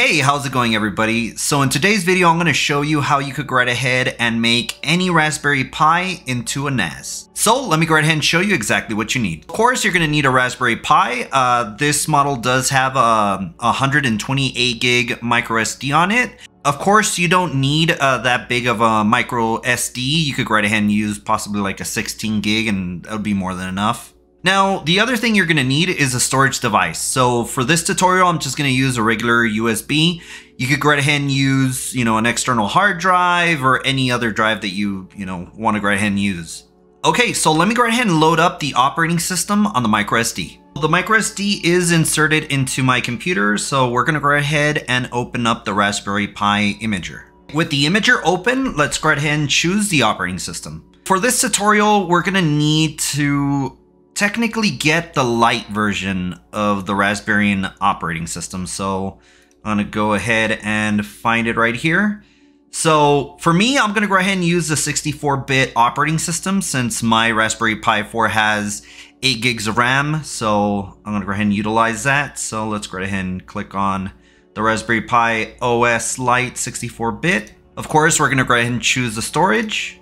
Hey, how's it going everybody? So in today's video, I'm going to show you how you could go right ahead and make any Raspberry Pi into a NAS. So let me go right ahead and show you exactly what you need. Of course, you're going to need a Raspberry Pi. Uh, this model does have a 128 gig micro SD on it. Of course, you don't need uh, that big of a micro SD. You could go right ahead and use possibly like a 16 gig and that would be more than enough. Now, the other thing you're going to need is a storage device. So for this tutorial, I'm just going to use a regular USB. You could go ahead and use, you know, an external hard drive or any other drive that you, you know, want to go ahead and use. Okay, so let me go ahead and load up the operating system on the microSD. The microSD is inserted into my computer, so we're gonna go ahead and open up the Raspberry Pi imager. With the imager open, let's go ahead and choose the operating system. For this tutorial, we're gonna need to technically get the light version of the Raspberry operating system. So I'm gonna go ahead and find it right here. So for me, I'm gonna go ahead and use the 64-bit operating system since my Raspberry Pi 4 has 8 gigs of RAM. So I'm gonna go ahead and utilize that. So let's go ahead and click on the Raspberry Pi OS Lite 64-bit. Of course, we're gonna go ahead and choose the storage.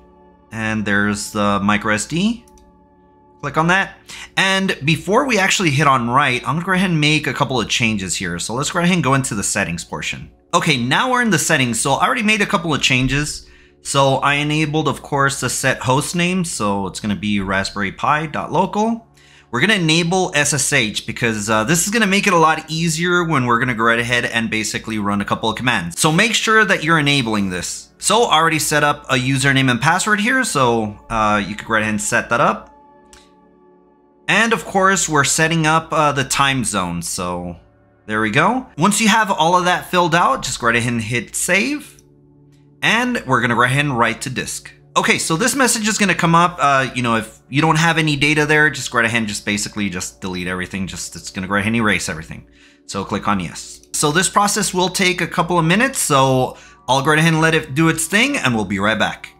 And there's the micro SD. Click on that. And before we actually hit on write, I'm gonna go ahead and make a couple of changes here. So let's go ahead and go into the settings portion. Okay, now we're in the settings. So I already made a couple of changes. So I enabled, of course, the set host name. So it's gonna be Raspberry Pi.local. We're gonna enable SSH because uh, this is gonna make it a lot easier when we're gonna go right ahead and basically run a couple of commands. So make sure that you're enabling this. So I already set up a username and password here. So uh, you could go right ahead and set that up. And of course, we're setting up uh, the time zone. So there we go. Once you have all of that filled out, just go ahead and hit save. And we're gonna go ahead and write to disk. Okay, so this message is gonna come up. Uh, you know, if you don't have any data there, just go ahead and just basically just delete everything. Just it's gonna go ahead and erase everything. So click on yes. So this process will take a couple of minutes. So I'll go ahead and let it do its thing and we'll be right back.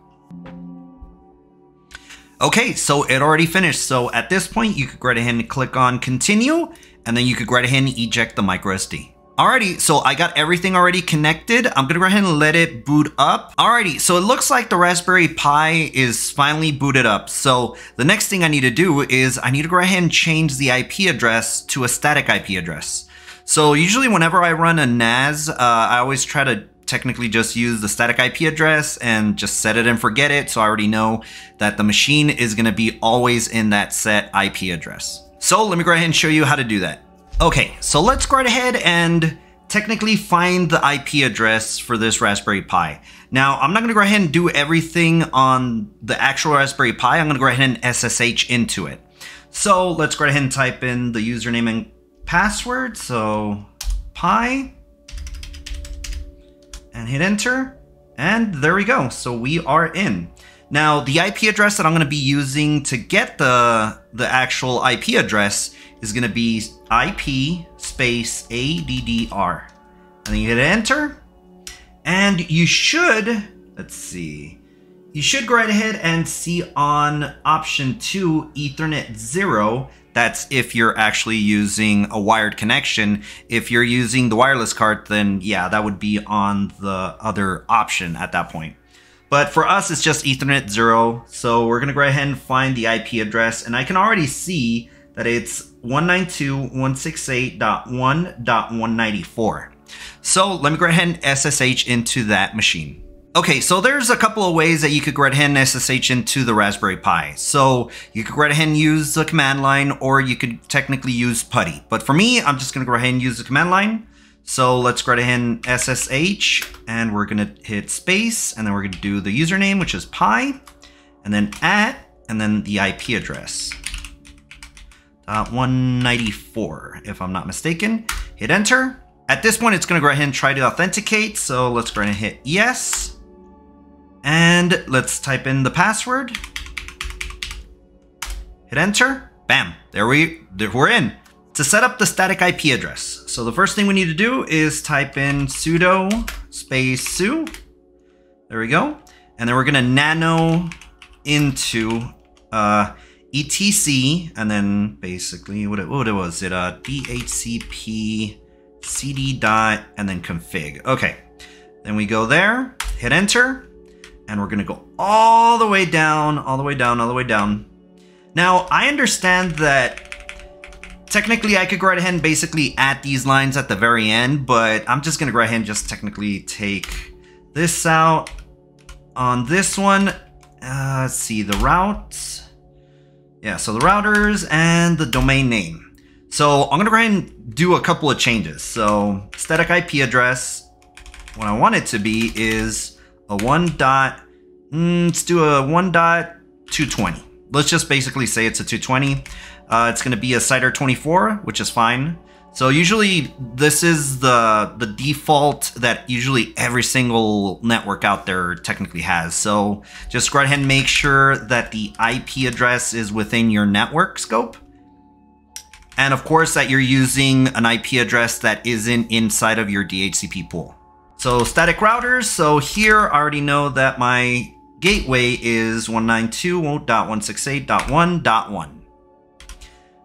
Okay, so it already finished. So at this point, you could go ahead and click on continue, and then you could go ahead and eject the micro SD. Alrighty, so I got everything already connected. I'm gonna go ahead and let it boot up. Alrighty, so it looks like the Raspberry Pi is finally booted up. So the next thing I need to do is I need to go ahead and change the IP address to a static IP address. So usually whenever I run a NAS, uh, I always try to technically just use the static IP address and just set it and forget it. So I already know that the machine is gonna be always in that set IP address. So let me go ahead and show you how to do that. Okay, so let's go right ahead and technically find the IP address for this Raspberry Pi. Now, I'm not gonna go ahead and do everything on the actual Raspberry Pi. I'm gonna go ahead and SSH into it. So let's go ahead and type in the username and password. So Pi and hit enter. And there we go. So we are in. Now, the IP address that I'm going to be using to get the, the actual IP address is going to be IP space ADDR. And then you hit enter. And you should, let's see, you should go right ahead and see on option 2 Ethernet 0 that's if you're actually using a wired connection. If you're using the wireless card, then yeah, that would be on the other option at that point. But for us, it's just Ethernet 0. So we're going to go ahead and find the IP address. And I can already see that it's 192.168.1.194. So let me go ahead and SSH into that machine. Okay, so there's a couple of ways that you could go ahead and SSH into the Raspberry Pi. So you could go ahead and use the command line or you could technically use PuTTY. But for me, I'm just gonna go ahead and use the command line. So let's go ahead and SSH and we're gonna hit space and then we're gonna do the username, which is pi, and then at, and then the IP address. Uh, 194, if I'm not mistaken. Hit enter. At this point, it's gonna go ahead and try to authenticate. So let's go ahead and hit yes. And let's type in the password. Hit enter. Bam. There we there we're in. To set up the static IP address. So the first thing we need to do is type in sudo space su. There we go. And then we're gonna nano into uh, etc and then basically what it, what it was it uh DHCP cd dot and then config. Okay, then we go there, hit enter, and we're gonna go all the way down, all the way down, all the way down. Now, I understand that technically I could go right ahead and basically add these lines at the very end, but I'm just gonna go ahead and just technically take this out on this one. Uh, let's see, the routes. Yeah, so the routers and the domain name. So I'm gonna go ahead and do a couple of changes. So static IP address, what I want it to be is a one dot, mm, let's do a one dot 220. Let's just basically say it's a 220. Uh, it's gonna be a CIDR 24, which is fine. So usually this is the the default that usually every single network out there technically has. So just go ahead and make sure that the IP address is within your network scope. And of course that you're using an IP address that isn't inside of your DHCP pool. So static routers, so here I already know that my gateway is 192.168.1.1.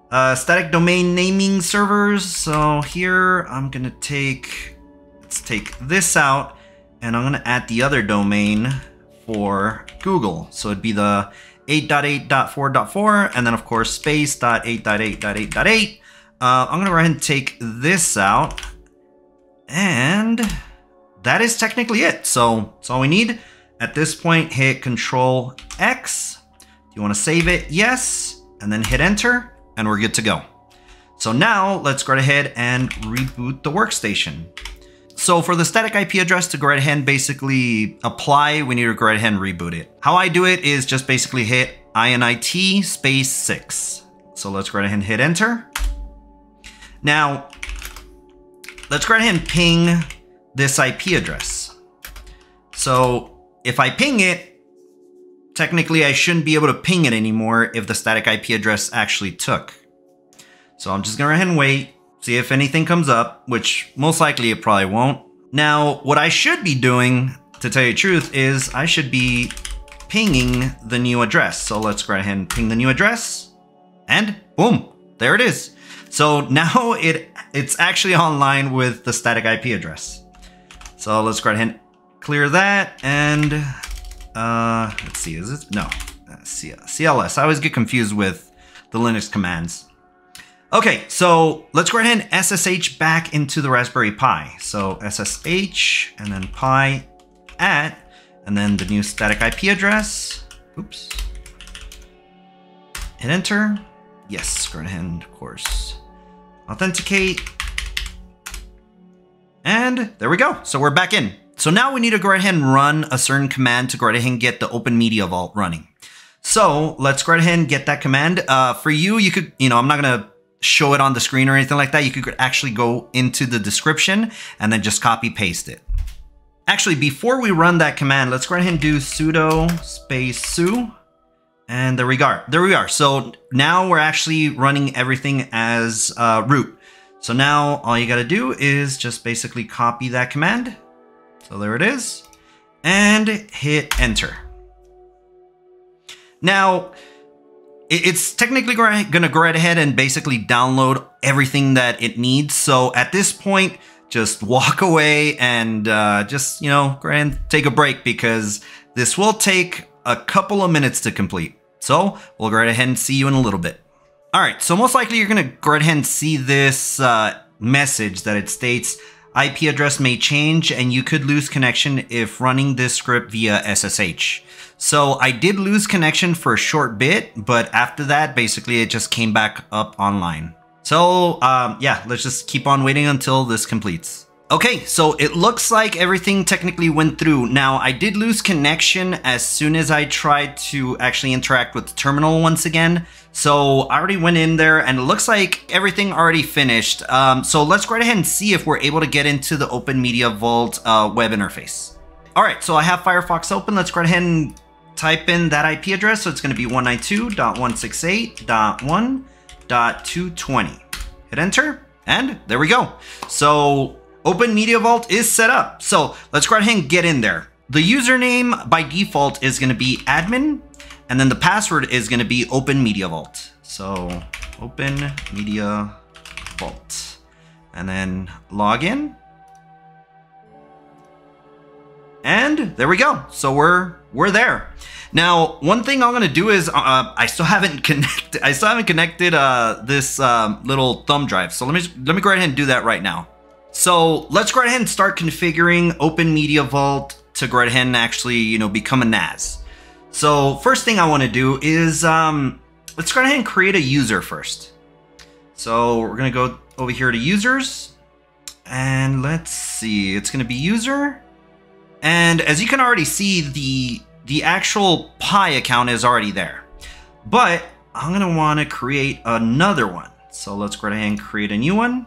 Uh, static domain naming servers. So here I'm gonna take, let's take this out and I'm gonna add the other domain for Google. So it'd be the 8.8.4.4 and then of course space dot 8.8.8.8. Uh, I'm gonna go ahead and take this out and that is technically it. So that's all we need. At this point, hit Control X. Do you want to save it? Yes. And then hit enter and we're good to go. So now let's go ahead and reboot the workstation. So for the static IP address to go ahead and basically apply, we need to go ahead and reboot it. How I do it is just basically hit INIT space six. So let's go ahead and hit enter. Now, let's go ahead and ping this IP address. So if I ping it, technically I shouldn't be able to ping it anymore if the static IP address actually took. So I'm just gonna go ahead and wait, see if anything comes up, which most likely it probably won't. Now, what I should be doing, to tell you the truth, is I should be pinging the new address. So let's go ahead and ping the new address, and boom, there it is. So now it it's actually online with the static IP address. So let's go ahead and clear that, and uh, let's see, is it? No, uh, CLS. I always get confused with the Linux commands. Okay, so let's go ahead and SSH back into the Raspberry Pi. So SSH and then Pi at, and then the new static IP address. Oops. Hit enter. Yes, go ahead and, of course, authenticate. And there we go. So we're back in. So now we need to go ahead and run a certain command to go ahead and get the Open Media Vault running. So let's go ahead and get that command. Uh, for you, you could, you know, I'm not going to show it on the screen or anything like that. You could actually go into the description and then just copy paste it. Actually, before we run that command, let's go ahead and do sudo space su. And there we go. There we are. So now we're actually running everything as uh, root. So now all you got to do is just basically copy that command so there it is. And hit enter. Now, it's technically going to go right ahead and basically download everything that it needs. So at this point, just walk away and uh, just, you know, go and take a break because this will take a couple of minutes to complete. So we'll go right ahead and see you in a little bit. All right, so most likely you're gonna go ahead and see this uh, message that it states IP address may change and you could lose connection if running this script via SSH. So I did lose connection for a short bit, but after that, basically it just came back up online. So um, yeah, let's just keep on waiting until this completes. Okay, so it looks like everything technically went through. Now, I did lose connection as soon as I tried to actually interact with the terminal once again. So I already went in there and it looks like everything already finished. Um, so let's go right ahead and see if we're able to get into the Open Media Vault uh, web interface. All right, so I have Firefox open. Let's go right ahead and type in that IP address. So it's gonna be 192.168.1.220. Hit enter, and there we go. So Open Media Vault is set up. So let's go ahead and get in there. The username by default is gonna be admin and then the password is going to be Open Media Vault. So Open Media Vault. and then log in. And there we go. So we're we're there. Now, one thing I'm gonna do is uh, I still haven't connected. I still haven't connected uh, this um, little thumb drive. So let me let me go ahead and do that right now. So let's go ahead and start configuring Open Media Vault to go ahead and actually you know become a NAS. So first thing I want to do is um, let's go ahead and create a user first. So we're gonna go over here to users, and let's see. It's gonna be user and as you can already see, the, the actual Pi account is already there. But I'm gonna wanna create another one. So let's go ahead and create a new one.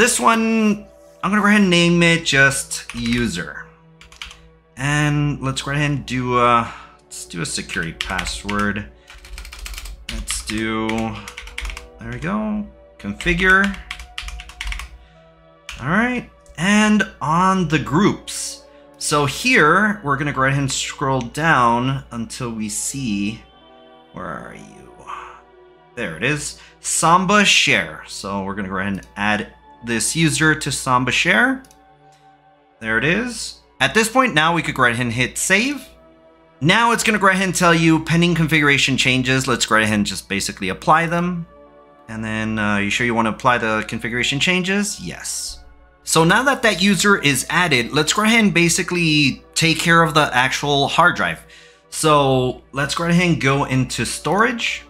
This one, I'm gonna go ahead and name it just user. And let's go ahead and do a, let's do a security password. Let's do, there we go, configure. All right, and on the groups, so here, we're gonna go ahead and scroll down until we see, where are you? There it is, Samba Share. So we're gonna go ahead and add this user to Samba Share. There it is. At this point now we could go ahead and hit save. Now it's gonna go ahead and tell you pending configuration changes. Let's go ahead and just basically apply them. And then, uh, you sure you wanna apply the configuration changes? Yes. So now that that user is added, let's go ahead and basically take care of the actual hard drive. So let's go ahead and go into storage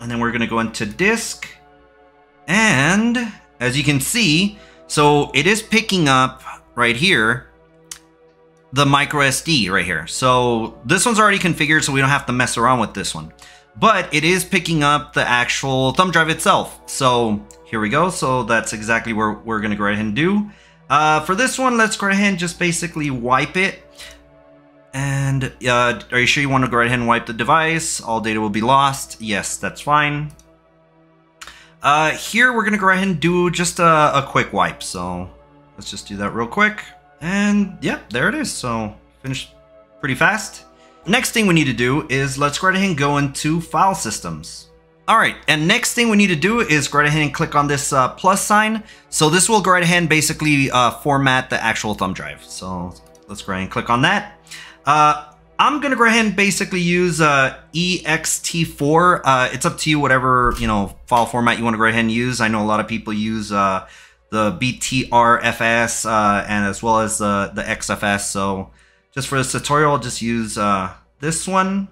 and then we're going to go into disk. And as you can see, so it is picking up right here the micro SD right here. So this one's already configured so we don't have to mess around with this one. But it is picking up the actual thumb drive itself. So here we go. So that's exactly where we're going to go ahead and do. Uh, for this one, let's go ahead and just basically wipe it. And uh, are you sure you want to go ahead and wipe the device? All data will be lost. Yes, that's fine. Uh, here, we're to go ahead and do just a, a quick wipe. So let's just do that real quick. And yeah, there it is. So finished pretty fast. Next thing we need to do is let's go ahead and go into file systems. All right, and next thing we need to do is go ahead and click on this uh, plus sign. So this will go right ahead and basically uh, format the actual thumb drive. So let's go ahead and click on that. Uh, I'm gonna go ahead and basically use uh, ext4. Uh, it's up to you, whatever you know file format you want to go ahead and use. I know a lot of people use uh, the BTRFS uh, and as well as the the XFS. So just for this tutorial, I'll just use uh, this one.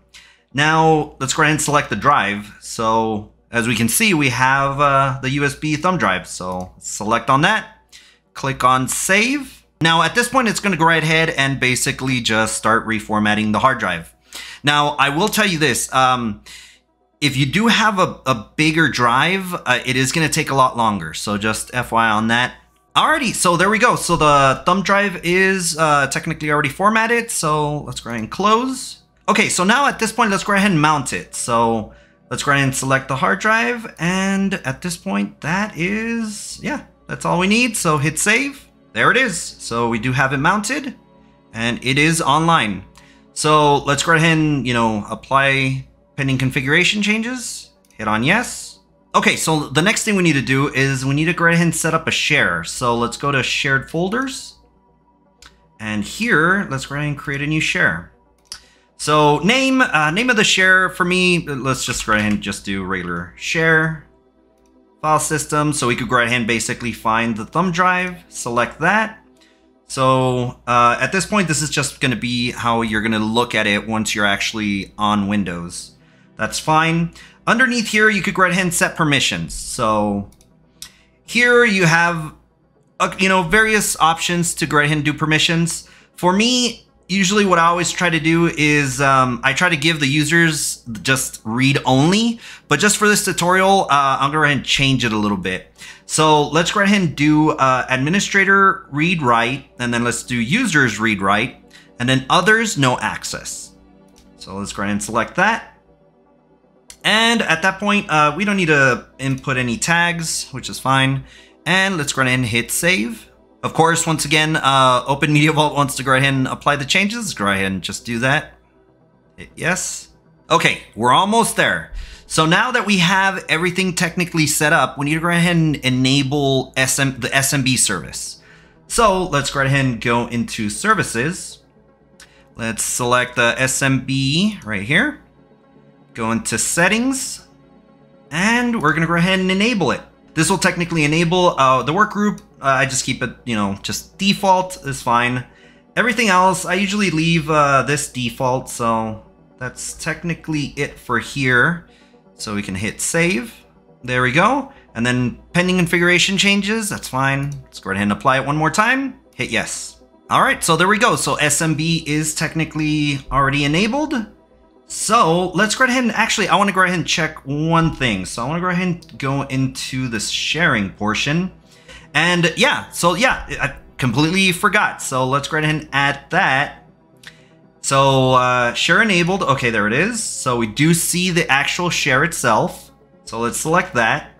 Now let's go ahead and select the drive. So as we can see, we have uh, the USB thumb drive. So select on that, click on save. Now at this point, it's gonna go right ahead and basically just start reformatting the hard drive. Now I will tell you this, um, if you do have a, a bigger drive, uh, it is gonna take a lot longer. So just FYI on that. Alrighty, so there we go. So the thumb drive is uh, technically already formatted. So let's go ahead and close. Okay, so now at this point, let's go ahead and mount it. So let's go ahead and select the hard drive. And at this point, that is, yeah, that's all we need. So hit save. There it is. So we do have it mounted and it is online. So let's go ahead and, you know, apply pending configuration changes. Hit on yes. Okay, so the next thing we need to do is we need to go ahead and set up a share. So let's go to shared folders. And here, let's go ahead and create a new share. So name, uh, name of the share for me, let's just go ahead and just do regular share file system. So we could go ahead and basically find the thumb drive, select that. So uh, at this point, this is just going to be how you're going to look at it once you're actually on Windows. That's fine. Underneath here, you could go ahead and set permissions. So here you have, uh, you know, various options to go ahead and do permissions. For me, usually what I always try to do is um, I try to give the users just read only, but just for this tutorial, uh, I'm gonna go ahead and change it a little bit. So let's go ahead and do uh, administrator read write, and then let's do users read write, and then others no access. So let's go ahead and select that. And at that point, uh, we don't need to input any tags, which is fine. And let's go ahead and hit save. Of course, once again, uh, Open Media Vault wants to go ahead and apply the changes. Go ahead and just do that. Hit yes. Okay, we're almost there. So now that we have everything technically set up, we need to go ahead and enable SM, the SMB service. So let's go ahead and go into services. Let's select the SMB right here. Go into settings. And we're going to go ahead and enable it. This will technically enable uh, the work group. Uh, I just keep it, you know, just default is fine. Everything else, I usually leave uh, this default. So that's technically it for here. So we can hit save. There we go. And then pending configuration changes, that's fine. Let's go ahead and apply it one more time. Hit yes. All right, so there we go. So SMB is technically already enabled. So let's go ahead and actually, I want to go ahead and check one thing. So I want to go ahead and go into the sharing portion. And yeah, so yeah, I completely forgot. So let's go ahead and add that. So uh, share enabled. Okay, there it is. So we do see the actual share itself. So let's select that.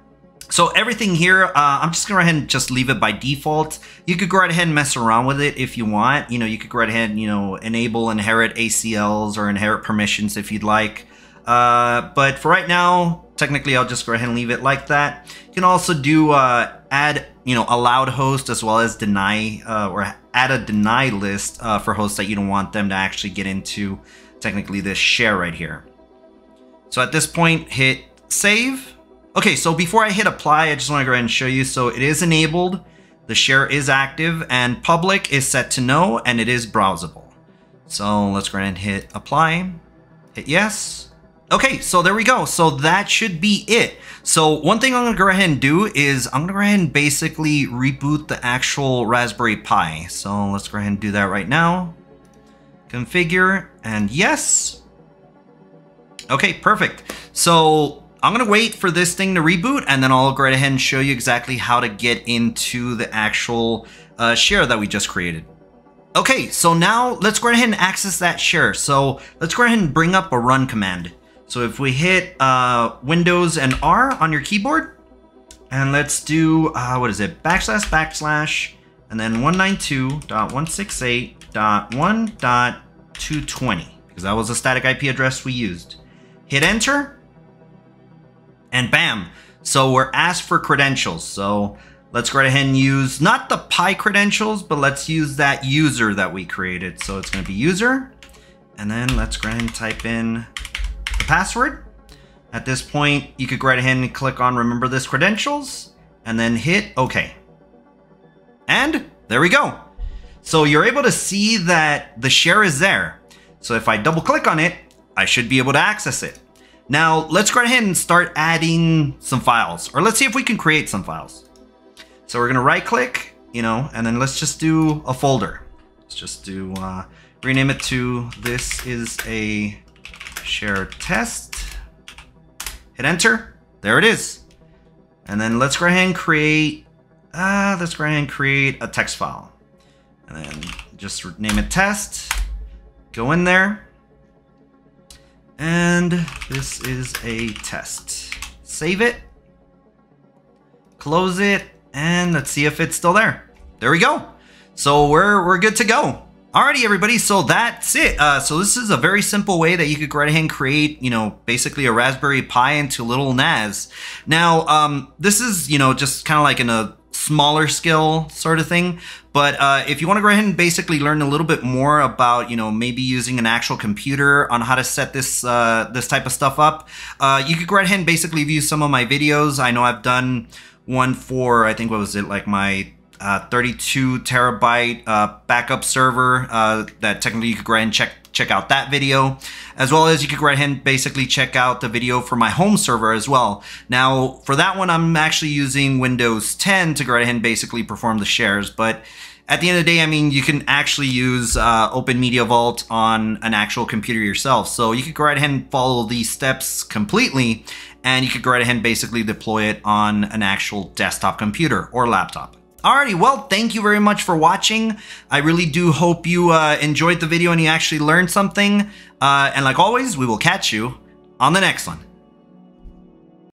So everything here, uh, I'm just gonna go ahead and just leave it by default. You could go right ahead and mess around with it if you want. You know, you could go right ahead and, you know, enable inherit ACLs or inherit permissions if you'd like. Uh, but for right now, technically I'll just go ahead and leave it like that. You can also do uh, add, you know, allowed host as well as deny uh, or add a deny list uh, for hosts that you don't want them to actually get into technically this share right here. So at this point, hit save. Okay, so before I hit apply, I just want to go ahead and show you. So it is enabled, the share is active, and public is set to no, and it is browsable. So let's go ahead and hit apply, hit yes. Okay, so there we go. So that should be it. So one thing I'm gonna go ahead and do is I'm gonna go ahead and basically reboot the actual Raspberry Pi. So let's go ahead and do that right now. Configure and yes. Okay, perfect. So I'm gonna wait for this thing to reboot and then I'll go ahead and show you exactly how to get into the actual uh, share that we just created. Okay, so now let's go ahead and access that share. So let's go ahead and bring up a run command. So if we hit uh, Windows and R on your keyboard, and let's do, uh, what is it, backslash, backslash, and then 192.168.1.220, because that was the static IP address we used. Hit enter, and bam. So we're asked for credentials. So let's go ahead and use, not the Pi credentials, but let's use that user that we created. So it's gonna be user, and then let's go ahead and type in password. At this point, you could go right ahead and click on remember this credentials and then hit OK. And there we go. So you're able to see that the share is there. So if I double click on it, I should be able to access it. Now let's go ahead and start adding some files, or let's see if we can create some files. So we're gonna right click, you know, and then let's just do a folder. Let's just do, uh, rename it to this is a share test. Hit enter. There it is. And then let's go ahead and create, uh, let's go ahead and create a text file. And then just name it test. Go in there. And this is a test. Save it. Close it. And let's see if it's still there. There we go. So we're, we're good to go. Alrighty, everybody, so that's it. Uh, so this is a very simple way that you could go ahead and create, you know, basically a Raspberry Pi into little NAS. Now, um, this is, you know, just kind of like in a smaller scale sort of thing. But uh, if you want to go ahead and basically learn a little bit more about, you know, maybe using an actual computer on how to set this uh, this type of stuff up, uh, you could go ahead and basically view some of my videos. I know I've done one for, I think, what was it, like my uh, 32 terabyte uh, backup server uh, that technically you could go ahead and check check out that video as well as you could go ahead and basically check out the video for my home server as well now for that one I'm actually using Windows 10 to go ahead and basically perform the shares but at the end of the day, I mean, you can actually use uh, Open Media Vault on an actual computer yourself. So you could go right ahead and follow these steps completely, and you could go right ahead and basically deploy it on an actual desktop computer or laptop. Alrighty, well, thank you very much for watching. I really do hope you uh, enjoyed the video and you actually learned something. Uh, and like always, we will catch you on the next one.